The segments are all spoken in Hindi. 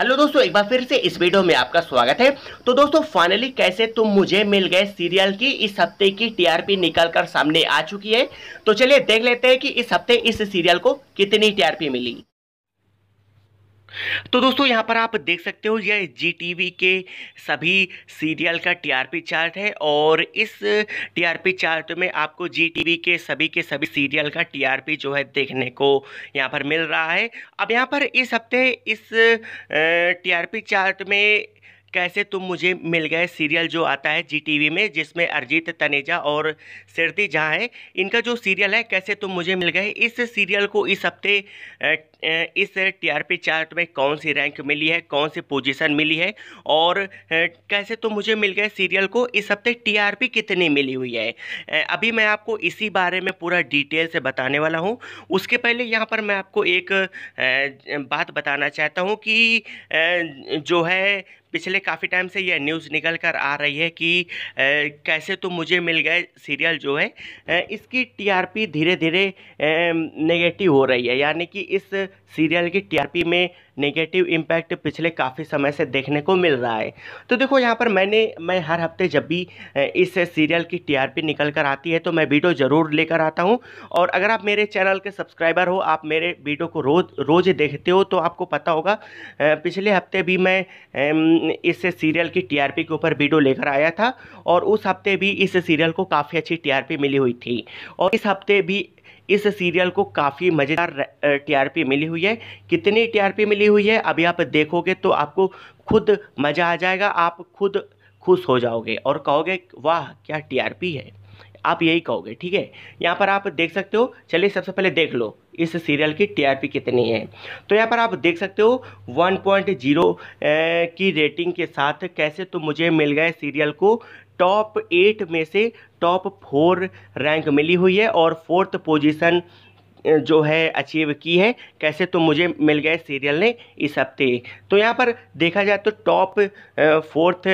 हेलो दोस्तों, एक बार फिर से इस वीडियो में आपका स्वागत है। तो दोस्तों फाइनली कैसे तुम मुझे मिल गए सीरियल की इस हफ़्ते की टीआरपी निकल कर सामने आ चुकी है? तो चलिए देख लेते हैं कि इस हफ़्ते इस सीरियल को कितनी टीआरपी मिली। तो दोस्तों, यहाँ पर आप देख सकते हो, यह जी टी के सभी सीरियल का टीआरपी चार्ट है और इस टीआरपी चार्ट में आपको जी टी के सभी के सभी सीरियल का टीआरपी जो है देखने को यहाँ पर मिल रहा है। अब यहाँ पर इस हफ़्ते इस टीआरपी चार्ट में कैसे तुम मुझे मिल गए सीरियल जो आता है जी टी में, जिसमें अरिजीत, तनेजा और सिरती जहाँ है। इनका जो सीरियल है, कैसे तुम मुझे मिल गए? इस सीरियल को इस हफ़्ते इस टीआरपी चार्ट में कौन सी रैंक मिली है, कौन सी पोजीशन मिली है और कैसे तुम मुझे मिल गए सीरियल को? इस हफ़्ते टीआरपी कितनी मिली हुई है? अभी मैं आपको इसी बारे में पूरा डिटेल से बताने वाला हूँ। उसके पहले यहाँ पर मैं आपको एक बात बताना चाहता हूँ कि जो है पिछले काफ़ी टाइम से यह न्यूज़ निकल कर आ रही है कि कैसे तो मुझे मिल गए सीरियल जो है इसकी टीआरपी धीरे धीरे नेगेटिव हो रही है। यानी कि इस सीरियल की टीआरपी में नेगेटिव इम्पैक्ट पिछले काफ़ी समय से देखने को मिल रहा है। तो देखो, यहाँ पर मैंने, मैं हर हफ़्ते जब भी इस सीरियल की टीआरपी निकल कर आती है तो मैं वीडियो ज़रूर लेकर आता हूँ। और अगर आप मेरे चैनल के सब्सक्राइबर हो, आप मेरे वीडियो को रोज़ रोज़ देखते हो तो आपको पता होगा पिछले हफ़्ते भी मैं इस सीरियल की टीआरपी के ऊपर वीडियो लेकर आया था और उस हफ़्ते भी इस सीरियल को काफ़ी अच्छी टीआरपी मिली हुई थी। और इस हफ़्ते भी इस सीरियल को काफ़ी मज़ेदार टीआरपी मिली हुई है। कितनी टीआरपी मिली हुई है, अभी आप देखोगे तो आपको खुद मज़ा आ जाएगा, आप खुद खुश हो जाओगे और कहोगे, वाह, क्या टीआरपी है। आप यही कहोगे, ठीक है? यहाँ पर आप देख सकते हो, चलिए सबसे पहले देख लो। इस सीरियल की टीआरपी कितनी है? तो यहाँ पर आप देख सकते हो 1.0 की रेटिंग के साथ कैसे तो मुझे मिल गए सीरियल को। टॉप एट में से टॉप फोर रैंक मिली हुई है और फोर्थ पोजीशन जो है अचीव की है। कैसे तो मुझे मिल गए सीरियल ने इस हफ़्ते। तो यहाँ पर देखा जाए तो टॉप फोर्थ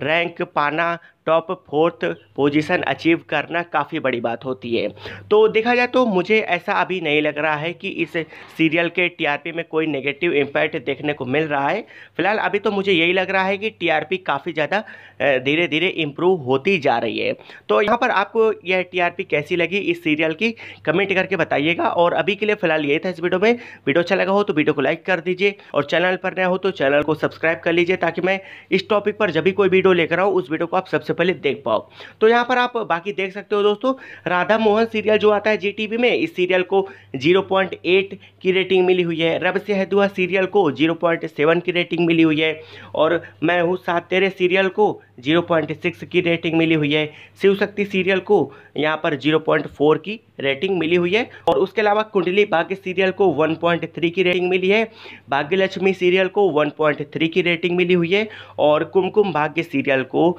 रैंक पाना, टॉप फोर्थ पोजीशन अचीव करना काफ़ी बड़ी बात होती है। तो देखा जाए तो मुझे ऐसा अभी नहीं लग रहा है कि इस सीरियल के टीआरपी में कोई नेगेटिव इम्पैक्ट देखने को मिल रहा है। फ़िलहाल अभी तो मुझे यही लग रहा है कि टीआरपी काफ़ी ज़्यादा धीरे धीरे इम्प्रूव होती जा रही है। तो यहाँ पर आपको यह टीआरपी कैसी लगी इस सीरियल की, कमेंट करके बताइएगा। और अभी के लिए फ़िलहाल ये था इस वीडियो में। वीडियो अच्छा लगा हो तो वीडियो को लाइक कर दीजिए। और चैनल पर नया हो तो चैनल को सब्सक्राइब कर लीजिए ताकि मैं इस टॉपिक पर जब भी कोई वीडियो लेकर आऊँ उस वीडियो को आप सबसे पहले देख पाओ। तो यहाँ पर आप बाकी देख सकते हो दोस्तों, राधा मोहन सीरियल जो आता है जी में, इस सीरियल को 0.8 की रेटिंग मिली हुई है। रब से है दुआ सीरियल को 0.7 की रेटिंग मिली हुई है और मैं हूँ सात तेरे सीरियल को 0.6 की रेटिंग मिली हुई है। शिव शक्ति सीरियल को यहाँ पर 0.4 की रेटिंग मिली हुई है और उसके अलावा कुंडली भाग्य सीरियल को 1.3 की रेटिंग मिली है। भाग्य लक्ष्मी सीरियल को 1.3 की रेटिंग मिली हुई है और कुमकुम भाग्य सीरियल को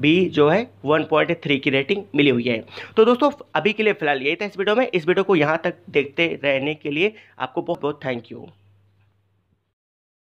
भी जो है 1.3 की रेटिंग मिली हुई है। तो दोस्तों, अभी के लिए फ़िलहाल यही था इस वीडियो में। इस वीडियो को यहाँ तक देखते रहने के लिए आपको बहुत बहुत थैंक यू।